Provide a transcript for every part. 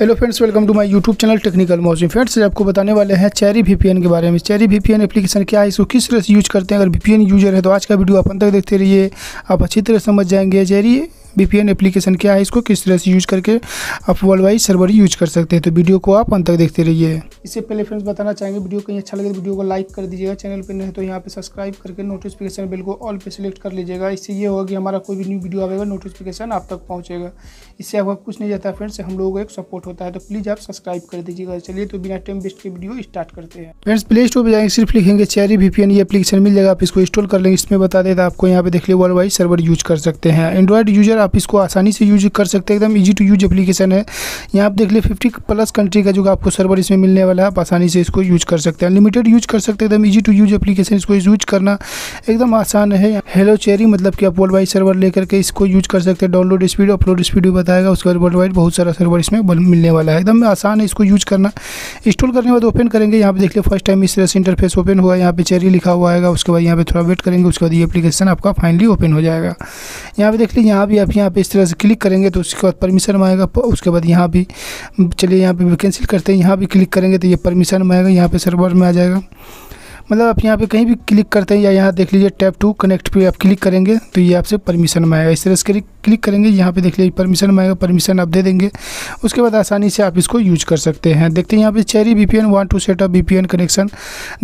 Hello friends welcome to my YouTube channel technical Mausam friends आपको बताने वाले हैं चेरी वीपीएन के बारे में। चेरी वीपीएन एप्लीकेशन क्या है? इसको किस तरह से यूज़ करते हैं? अगर वीपीएन यूज़र है तो आज का वीडियो अपन तक देखते रहिए। आप अच्छी तरह समझ जाएँगे। चेरी वीपीएन एप्लीकेशन क्या है, इसको किस तरह से यूज़ करके आप वर्ल्ड वाइड सर्वर यूज़ कर सकते हैं? तो वीडियो को आप अंत तक देखते रहिए। इससे पहले फ्रेंड्स बताना चाहेंगे वीडियो कहीं अच्छा लगे तो वीडियो को लाइक कर दीजिएगा। चैनल पर नहीं तो यहाँ पर सब्सक्राइब करके नोटिफिकेशन बिल को ऑल पर सिलेक्ट कर लीजिएगा। इससे ये होगा कि हमारा कोई भी न्यू वीडियो आएगा नोटिफिकेशन आप तक पहुँचेगा। इससे आपका कुछ नहीं जाता फ्रेंड्स हम लोगों को एक सपोर्ट होता है। तो प्लीज़ आप सब्सक्राइब कर दीजिएगा। चलिए तो बिना टाइम वेस्ट के वीडियो स्टार्ट करते हैं। फ्रेंड्स प्ले स्टोर पर जाएँगे, सिर्फ़ लिखेंगे चेरी वीपीएन ये एप्लीकेशन मिल जाएगा। आप इसको इंस्टॉल कर लेंगे। इसमें बता देता आपको यहाँ पे देख लिया वर्ल्ड वाइड सर्वर यूज़ कर सकते हैं। एंड्रॉइड यूज़र आप इसको आसानी से यूज़ कर सकते हैं। एकदम इजी टू यूज़ एप्लीकेशन है। यहाँ आप देख लिए फिफ्टी प्लस कंट्री का जो आपको सर्वर इसमें मिलने वाला है, आप आसानी से इसको यूज़ कर सकते हैं। अनलिमिटेड यूज़ कर सकते हैं, एकदम इजी टू यूज़ एप्लीकेशन इसको यूज़ करना एकदम आसान है। हेलो चेरी मतलब कि आप वर्ल्ड वाइड सर्वर लेकर के इसको यूज़ कर सकते हैं। डाउनलोड स्पीड अपलोड स्पीड भी बताएगा। उसके बाद वर्ल्ड वाइड बहुत सारा सर्वर इसमें मिलने वाला है। एकदम आसान है इसको यूज़ करना। इंस्टॉल करने के बाद ओपन करेंगे। यहाँ पे देख लिया फ़र्स्ट टाइम इस तरह से इंटरफेस ओपन हुआ यहाँ पे चेरी लिखा हुआ है उसके बाद यहाँ पे थोड़ा वेट करेंगे। उसके बाद ये एप्लीकेशन आपका फाइनली ओपन हो जाएगा। यहाँ पे देख लीजिए, यहाँ भी आप यहाँ पे इस तरह से क्लिक करेंगे तो उसके बाद परमिशन आएगा उसके बाद यहाँ भी चलिए यहाँ पे कैंसिल करते हैं, यहाँ भी क्लिक करेंगे तो ये परमिशन आएगा, यहाँ पे सर्वर में आ जाएगा। मतलब आप यहाँ पे कहीं भी क्लिक करते हैं या यहाँ देख लीजिए टैप टू कनेक्ट पे आप क्लिक करेंगे तो ये आपसे परमिशन में आएगा। इस तरह से क्लिक करेंगे, यहाँ पे देख लीजिए परमिशन में आएगा, परमिशन आप दे देंगे। उसके बाद आसानी से आप इसको यूज़ कर सकते हैं। देखते हैं यहाँ पे cherry V P N one two set up V P N connection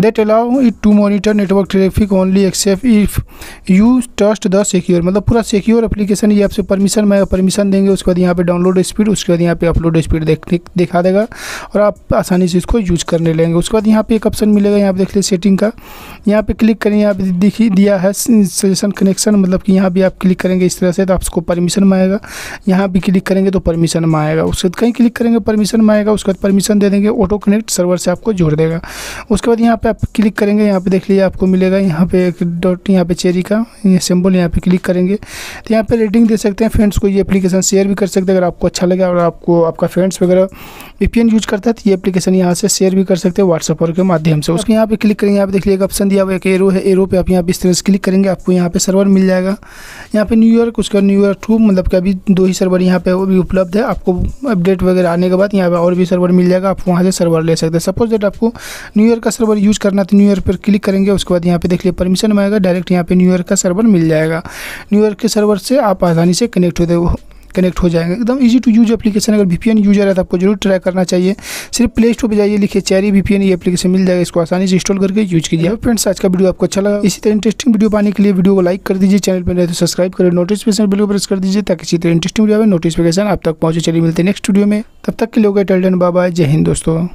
that allow it to monitor network traffic only accept if you trust the secure मतलब पूरा सिक्योर एप्लीकेशन ये आपसे परमिशन में परमिशन देंगे, उसके बाद यहाँ पे डाउनलोड स्पीड उसके बाद यहाँ पे अपलोड स्पीड देख दिखा देगा और आप आसानी से इसको यूज़ करने लेंगे उसके बाद यहाँ पे एक ऑप्शन मिलेगा, यहाँ पे देख लीजिए सेटिंग का। यहाँ पे क्लिक करें, यहाँ पे दिखी दिया है सजेशन कनेक्शन मतलब कि यहाँ भी आप क्लिक करेंगे इस तरह से तो आपको परमिशन में आएगा। यहाँ भी क्लिक करेंगे तो परमिशन में आएगा। उसके बाद कहीं क्लिक करेंगे परमिशन में आएगा, उसके बाद परमिशन दे देंगे ऑटो कनेक्ट सर्वर से आपको जोड़ देगा। उसके बाद यहाँ पे आप क्लिक करेंगे, यहाँ पे देख लीजिए आपको मिलेगा यहाँ पे एक डॉट यहाँ पे चेरी का, ये सिंबल यहाँ पे क्लिक करेंगे। तो यहाँ पे रेटिंग दे सकते हैं फ्रेंड्स को ये एप्लीकेशन शेयर भी कर सकते हैं, अगर आपको अच्छा लगे और आपको, आपका फ्रेंड्स वगैरह वी यूज़ करता है तो ये एप्लीकेशन यहाँ से शेयर भी कर सकते हैं व्हाट्सएप के माध्यम से। उसके यहाँ पे क्लिक करेंगे यहाँ पे देख लीजिएगा ऑप्शन दिया हुआ एक एरो है। एरो पे आप यहाँ पे इस तरह से क्लिक करेंगे, आपको यहाँ पे सर्वर मिल जाएगा। यहाँ पे न्यूयॉर्क उसका न्यूयॉर्क टू मतलब कि अभी दो ही सर्वर यहाँ पे भी उपलब्ध है। आपको अपडेट वगैरह आने के बाद यहाँ पे और भी सर्वर मिल जाएगा। आप वहाँ से सर्वर ले सकते हैं। सपोज़ डेट आपको न्यूयॉर्क का सर्वर यूज़ करना तो न्यूयॉर्क पर क्लिक करेंगे, उसके बाद यहाँ पे देख लिया परमिशन में आएगा डायरेक्ट यहाँ पे न्यूयॉर्क का सर्वर मिल जाएगा। न्यूयॉर्क के सर्वर से आप आसानी से कनेक्ट होते कनेक्ट हो जाएँगे। एकदम इजी टू यूज़ एप्लीकेशन अगर वीपीएन यूज़र है तो आपको ज़रूर ट्राई करना चाहिए। सिर्फ़ प्ले स्टोर पर जाइए, लिखिए चेरी वीपीएन ये एप्लीकेशन मिल जाएगा, इसको आसानी से इंस्टॉल करके यूज़ कीजिए। फ्रेंड्स आज का वीडियो आपको अच्छा लगा। इसी तरह इंटरेस्टिंग वीडियो पाने के लिए वीडियो को लाइक कर दीजिए चैनल पर तो सब्सक्राइब करें नोटिफिकेशन बिल को प्रेस कर दीजिए, ताकि इसी तरह इंटरेस्टिंग वीडियो नोटिफिकेशन आप तक पहुँचे। चलिए मिलते नेक्स्ट वीडियो में। तब तक के लोग टेल्टन बाबा जय हिंद दोस्तों।